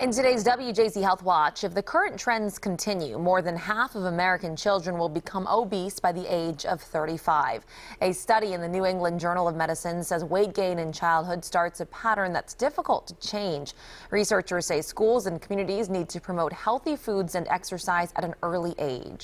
In today's WJZ Health Watch, if the current trends continue, more than half of American children will become obese by the age of 35. A study in the New England Journal of Medicine says weight gain in childhood starts a pattern that's difficult to change. Researchers say schools and communities need to promote healthy foods and exercise at an early age.